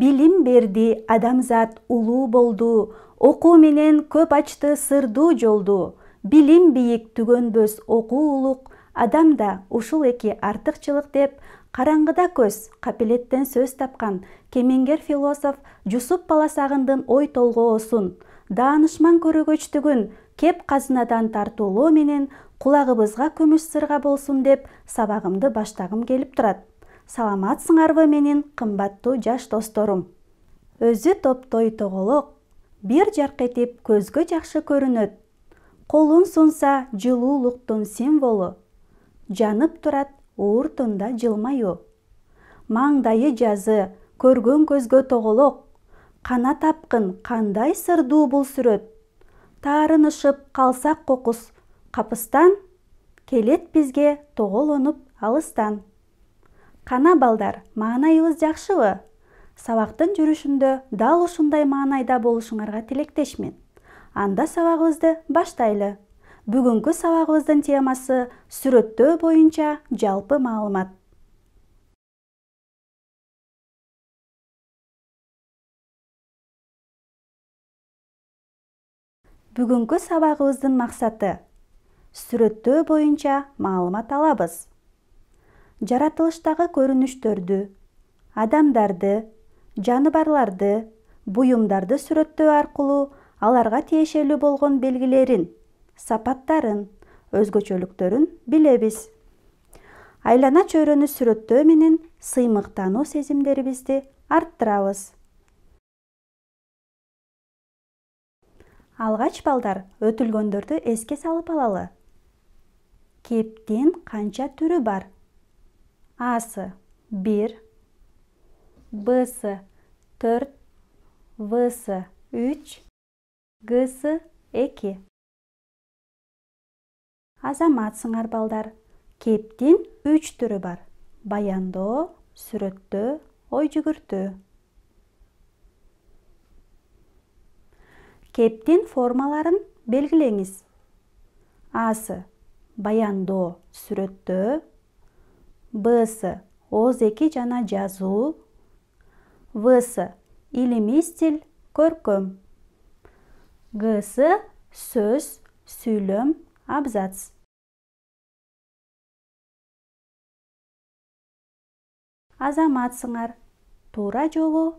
билим берди адамзат улуу болду окуу менен көп ачты сырдуу жолду. Билим бийик түгөнбөс окуу улук адамда ушул эки артыкчылык деп караңгыда көз капелеттен сөз тапкан кемеңгер философ жусуп баласагындын ой толгоосун даанышман көрөгөчтүгүн кеп казынадан тартуулоо менен кулагыбызга күмүш сырга болсун деп сабагымды баштагым келип турат саламатсыңарбы менин кымбаттуу жаш досторум. Өзү топтой тоголок бир жарк этип көзгө жакшы көрүнөт. Колун сунса жылуулуктун символу жанып турат ууртунда жылмаюу маңдайы жазы көргөн көзгө тоголок кана тапкын кандай сырдуу бул сүрөт таарынышып калсак кокус капыстан келет бизге тоголонуп алыстан кана балдар маанайыбыз жакшыбы сабактын жүрүшүндө дал ушундай маанайда болушуңарга тилектешмин анда сабагыбызды баштайлы. Бүгүнкү сабагыбыздын темасы сүрөттөө боюнча жалпы маалымат бүгүнкү сабагыбыздын максаты сүрөттөө боюнча маалымат алабыз. Жаратылыштагы көрүнүштөрдү адамдарды жаныбарларды буюмдарды сүрөттөө аркылуу аларга тиешелүү болгон белгилерин сапаттарын өзгөчөлүктөрүн билебиз. Айлана чөйрөнү сүрөттөө менен сыймыктануу сезимдерибизди арттырабыз. Алгач балдар өтүлгөндөрдү эске салып алалы. Кептин канча түрү бар асы 1, бсы төрт всы үч гсы эки азаматсыңар балдар, кептин үч түрү бар. Баяндоо, сүрөттөө, ой жүгүртүү. Кептин формаларын белгилеңиз. Асы баяндоо, сүрөттөө, бсы ооз эки жана жазуу всы илимий стиль көркөм. Гсы сөз сүйлөм абзац. Азаматсыңар. Туура жообу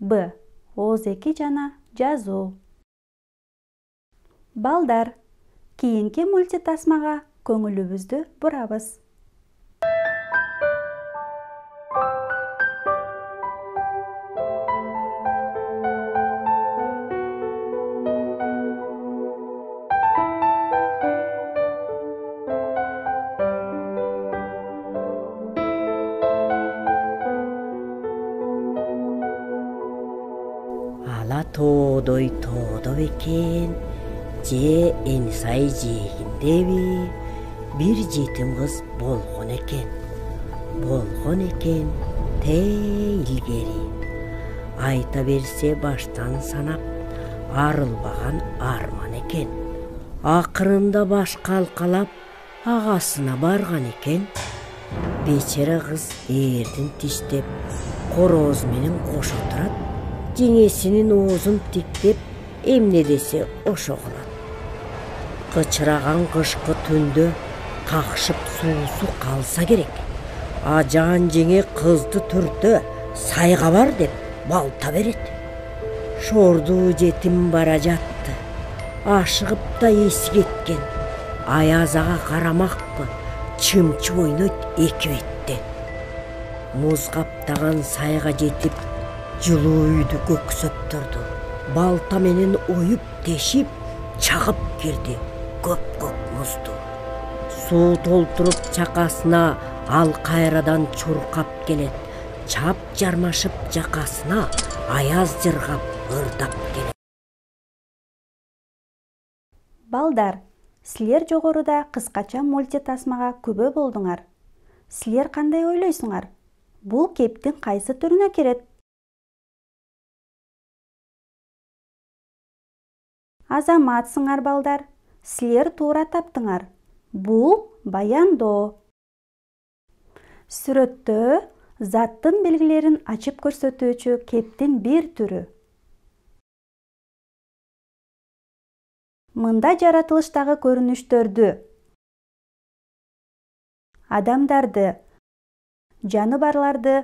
б. Ооз эки жана жазуу балдар. Кийинки мультитасмага көңүлүбүздү бурабыз тоодой тоодо бекен же эми сай жээгиндеби бир жетим кыз болгон экен болгон экен тээ илгери айта берсе баштан санап арылбаган арман экен акырында баш калкалап агасына барган экен бечара кыз ээрдин тиштеп короз менен кошо турат жеңесинин оозун тиктеп эмне десе ошо кылат кычыраган кышкы түндө какшып суусу калса керек ажаан жеңе кызды түртө сайга бар деп балта берет шордуу жетим бара жатты ашыгып да эси кеткен аяз ага карамакпы чымчы ойнойт эки беттен муз каптаган сайга жетип жылуу үйдү көксөп турду балта менен оюп тешип чагып кирди. Көп көк музду суу толтуруп чакасына ал кайрадан чуркап келет. Чап жармашып жакасына аяз жыргап ырдап келет. Балдар силер жогоруда кыскача мультитасмага күбө болдуңар. Силер кандай ойлойсуңар? Бул кептин кайсы түрүнө кирет азаматсыңар балдар. Силер туура таптыңар. Бул баяндоо. Сүрөттөө заттын белгилерин ачып көрсөтүүчү кептин бир түрү. Мында жаратылыштагы көрүнүштөрдү. Адамдарды жаныбарларды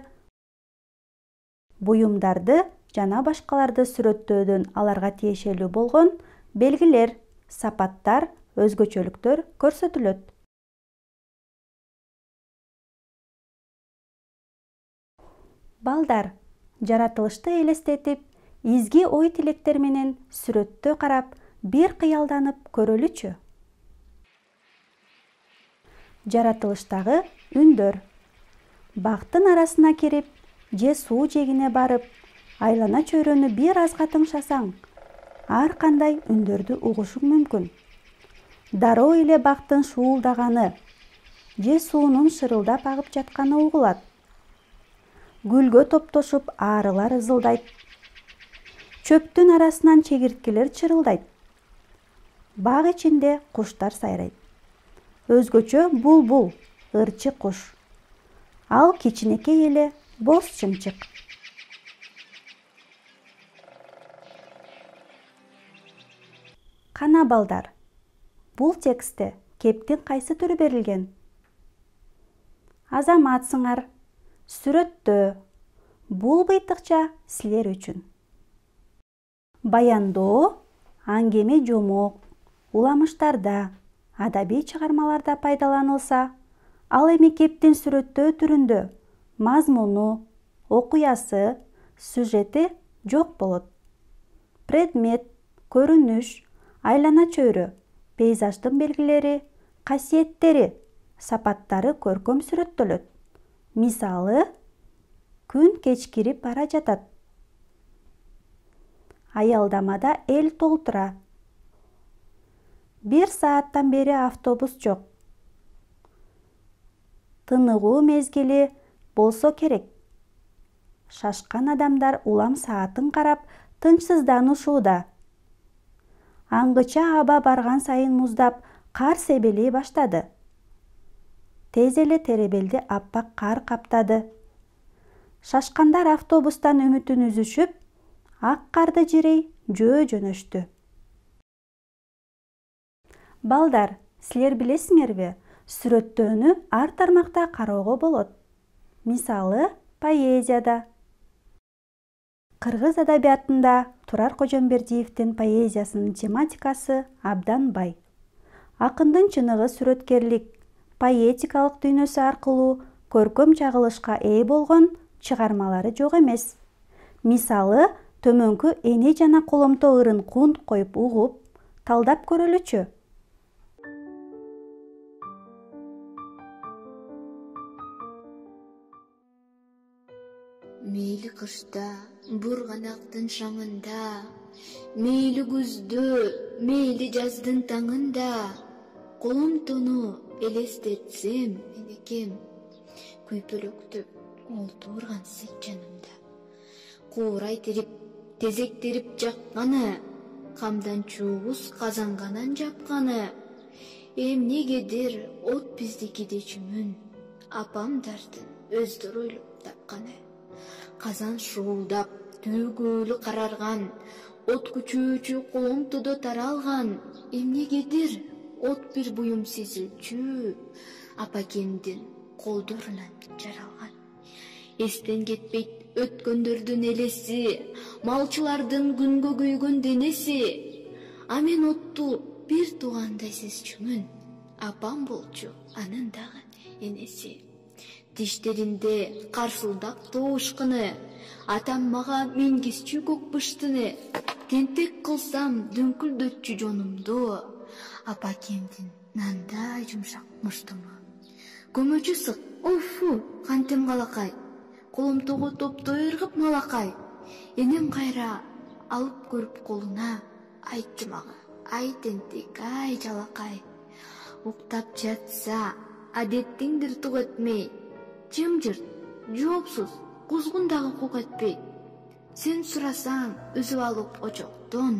буюмдарды жана башкаларды сүрөттөөдөн аларга тиешелүү болгон белгилер сапаттар өзгөчөлүктөр көрсөтүлөт. Балдар жаратылышты элестетип изги ой тилектер менен сүрөттө карап бир кыялданып көрөлүчү. Жаратылыштагы үндөр. Бактын арасына кирип же суу жээгине барып айлана чөйрөнү бир азга тыңшасаң ар кандай үндөрдү угушуң мүмкүн. Дароо эле бактын шуулдаганы же суунун шырылдап агып жатканы угулат. Гүлгө топтошуп арылар ызылдайт. Чөптүн арасынан чегирткелер чырылдайт. Бак ичинде куштар сайрайт. Өзгөчө булбул ырчы куш. Ал кичинекей эле боз чымчык кана балдар бул текстте кептин кайсы түрү берилген? Азаматсыңар сүрөттө бул быйтыкча силер үчүн. Баяндоо аңгеме жомок уламыштарда адабий чыгармаларда пайдаланылса ал эми кептин сүрөттөө түрүндө мазмуну окуясы сюжети жок болот. Предмет көрүнүш айлана чөйрө пейзаждын белгилери касиеттери сапаттары көркөм сүрөттөлөт. Мисалы күн кечкирип бара жатат. Аялдамада эл толтура. Бир сааттан бери автобус жок. Тыныгуу мезгили болсо керек. Шашкан адамдар улам саатын карап тынчсызданышууда аңгыча аба барган сайын муздап кар себелей баштады. Тез эле теребелди аппак кар каптады. Шашкандар автобустан үмүтүн үзүшүп ак карды жирей жөө жөнөштү. Балдар силер билесиңерби сүрөттөөнү ар тармакта кароого болот. Мисалы поэзияда кыргыз адабиятында турар кожомбердиевдин поэзиясынын тематикасы абдан бай. Акындын чыныгы сүрөткерлик поэтикалык дүйнөсү аркылуу көркөм чагылышка ээ болгон чыгармалары жок эмес. Мисалы төмөнкү эне жана коломто ырын кунт коюп угуп талдап көрөлүчү мейли кышта бурганактын шаңында мейли күздө мейли жаздын таңында. Коломтону элестетсем энекем күйпөлөктөп олтурган сыт жанымда. Куурай терип тезек терип жакканы камдан чууз казанганан жапканы. Эмнегедир от биздикиде чүмүн апамдардын өздөрү ойлоп тапканы казан шуулдап түгүлү карарган от күчөөчү коломтодо таралган эмнегедир от бир буюм сезилчү. Апакемдин колдорунан жаралган. Эстен кетпейт өткөндөрдүн элеси малчылардын күнгө күйгөн денеси. А мен отту бир туугандай сезчүмүн. Апам болчу анын дагы энеси тиштеринде карсылдак тоошкуну атам мага мингизчү көк быштыны тентек кылсам дүңкүлдөтчү жонумду. Апакемдин нандай жумшак муштуму. Көмөчү сык уфу кантем калакай? Коломтого топтой ыргып малакай? Энем кайра алып көрүп колуна айтчы мага. Ай тентек ай жалакай. Уктап жатса адеттиңдир тук этмей жымжырт жоопсуз кузгун дагы куук этпейт сен сурасаң үзүп алып очоктон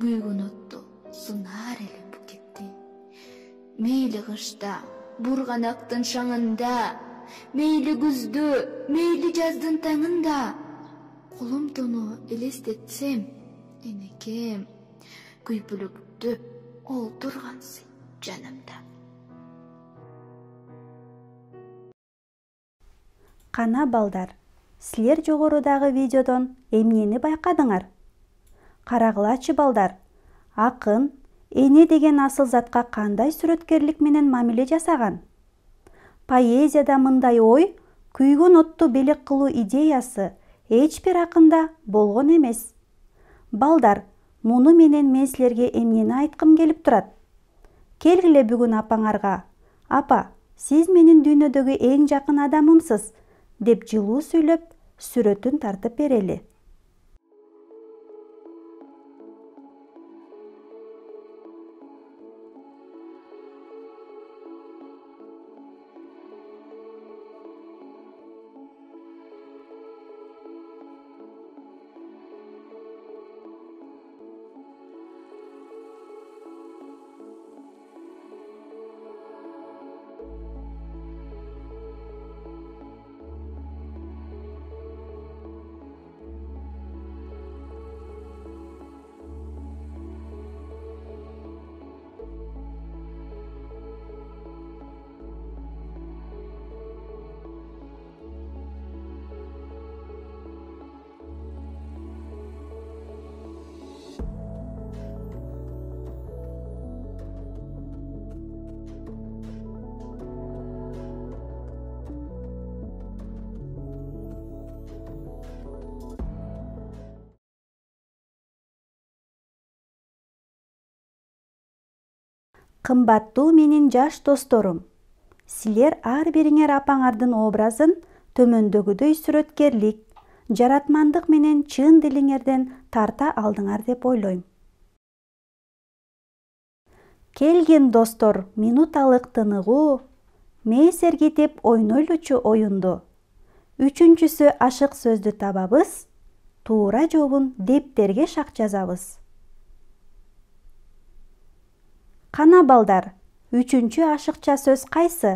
күйгөн отту сунаар элем букетти мейли кышта бурганактын шаңында мейли күздө мейли жаздын таңында. Колумтону элестетсем энекем күйпүлүктөп олтургансың жанымда кана балдар силер жогорудагы видеодон эмнени байкадыңар? Карагылачы балдар акын эне деген асыл затка кандай сүрөткерлик менен мамиле жасаган? Поэзияда мындай ой күйгөн отту белек кылуу идеясы эч бир акында болгон эмес. Балдар муну менен мен силерге эмнени айткым келип турат? Келгиле бүгүн апаңарга апа сиз менин дүйнөдөгү эң жакын адамымсыз деп жылуу сүйлөп сүрөтүн тартып берели кымбаттуу менин жаш досторум. Силер ар бириңер апаңардын образын төмөндөгүдөй сүрөткерлик жаратмандык менен чын дилиңерден тарта алдыңар деп ойлойм. Келгин достор минуталык тыныгуу мээ сергитип ойнойлучу оюнду. Үчүнчүсү ашык сөздү табабыз туура жообун дептерге шак жазабыз кана балдар үчүнчү ашыкча сөз кайсы?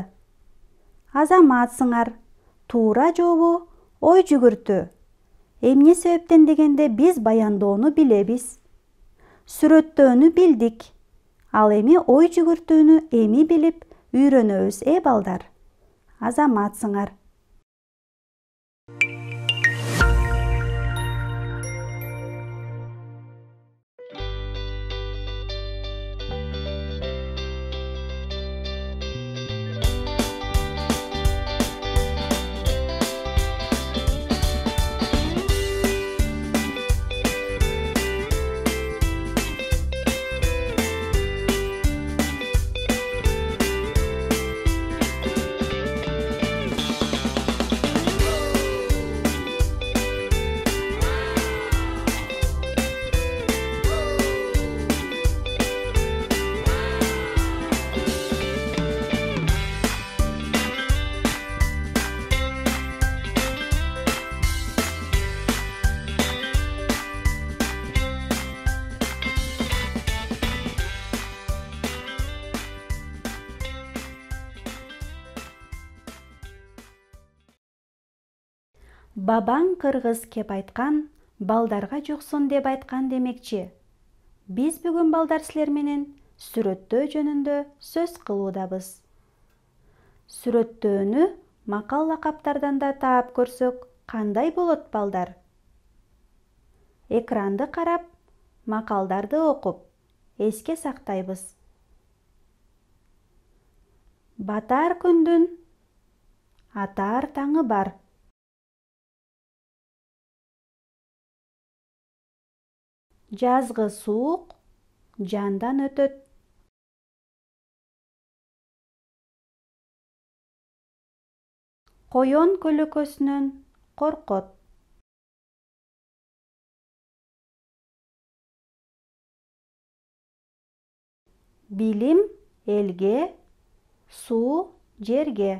Азаматсыңар туура жообу ой жүгүртүү эмне себептен дегенде биз баяндоону билебиз. Сүрөттөөнү билдик ал эми ой жүгүртүүнү эми билип үйрөнөбүз э балдар? Азаматсыңар бабаң кыргыз кеп айткан балдарга жуксун деп айткан демекчи. Биз бүгүн балдар силер менен сүрөттөө жөнүндө сөз кылуудабыз. Сүрөттөөнү макал лакаптардан да таап көрсөк кандай болот балдар? Экранды карап макалдарды окуп эске сактайбыз. Батар күндүн атаар таңы бар жазгы суук жандан өтөт. Коен көлөкөсүнөн коркот. Билим элге суу жерге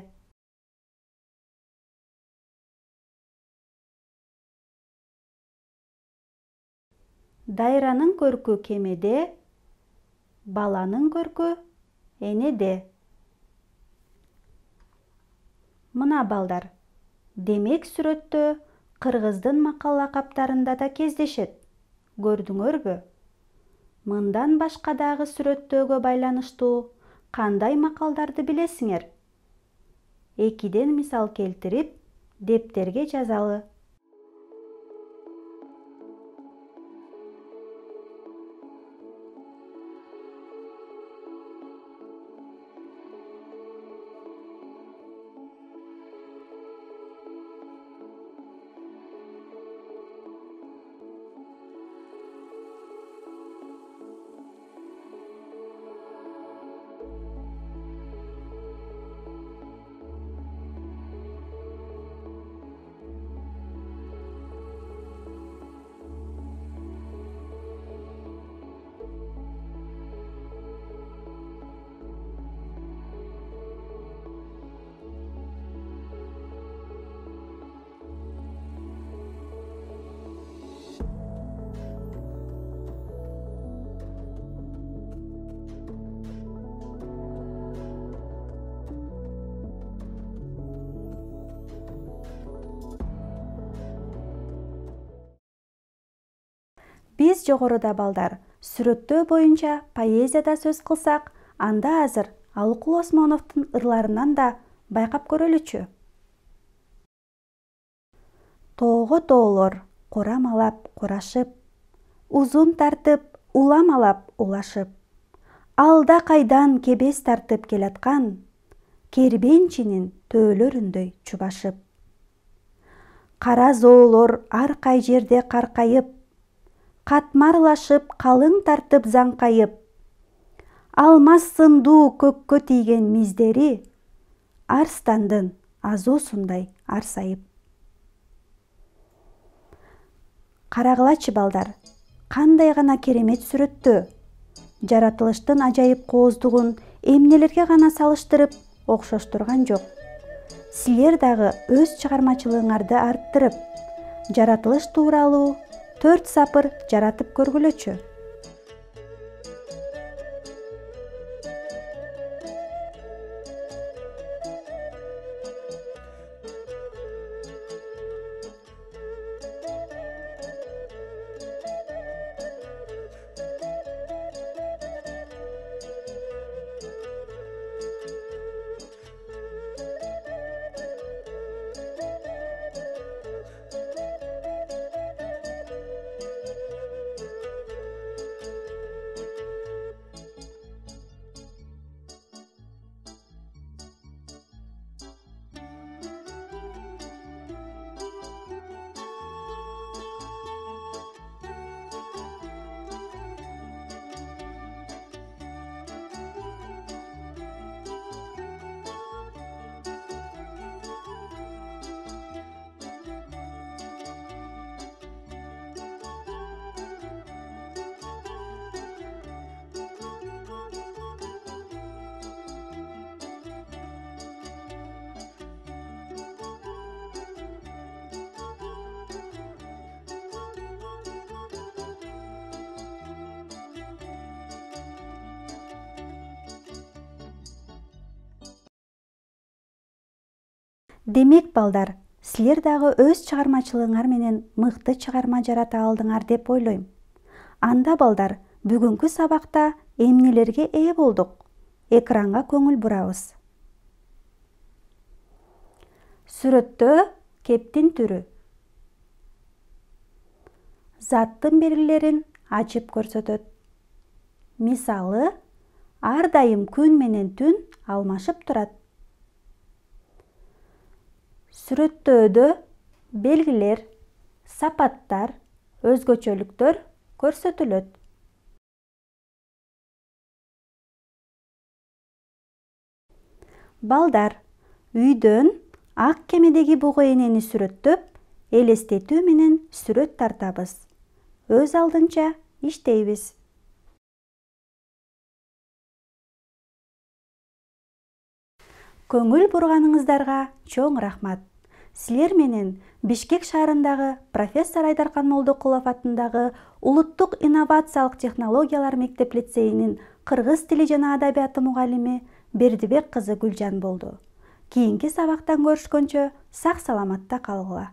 дайранын көркү кемеде баланын көркү энеде мына балдар демек сүрөттө кыргыздын макал лакаптарында да кездешет. Көрдүңөрбү мындан башка дагы сүрөттөөгө байланыштуу кандай макалдарды билесиңер? Экиден мисал келтирип дептерге жазалы жогоруда балдар. Сүрөттөө боюнча поэзияда сөз кылсак анда азыр алыкул осмоновдун ырларынан да байкап көрөлүчү. Тоого тоолор курамалап курашып узун тартып уламалап улашып алда кайдан кебес тартып келаткан кербенчинин төөлөрүндөй чубашып. Кара зоолор ар кай жерде каркайып катмарлашып калың тартып заңкайып алмаз сындуу көккө тийген миздери! Арстандын азуусундай арсайып. Карагылачы балдар кандай гана керемет сүрөттөө жаратылыштын ажайып кооздугун эмнелерге гана салыштырып окшоштурган жок. Силер дагы өз чыгармачылыгыңарды арттырып жаратылыш тууралуу төрт сапыр жаратып көргүлөчү демек балдар силер дагы өз чыгармачылыгыңар менен мыкты чыгарма жарата алдыңар деп ойлойм. Анда балдар бүгүнкү сабакта эмнелерге ээ болдук? Экранга көңүл бурабыз. Сүрөттө кептин түрү. Заттын белгилерин ачып көрсөтөт. Мисалы ар дайым күн менен түн алмашып турат сүрөттөөдө белгилер сапаттар өзгөчөлүктөр көрсөтүлөт. Балдар үйдөн ак кемедеги буга энени сүрөттөп элестетүү менен сүрөт тартабыз. Өз алдынча иштейбиз көңүл бурганыңыздарга чоң рахмат. Силер менен бишкек шаарындагы профессор айдаркан молдокулов атындагы улуттук инновациялык технологиялар мектеп лицейинин кыргыз тили жана адабияты мугалими бердибек кызы гүлжан болду кийинки сабактан көрүшкөнчө сак саламатта калгыла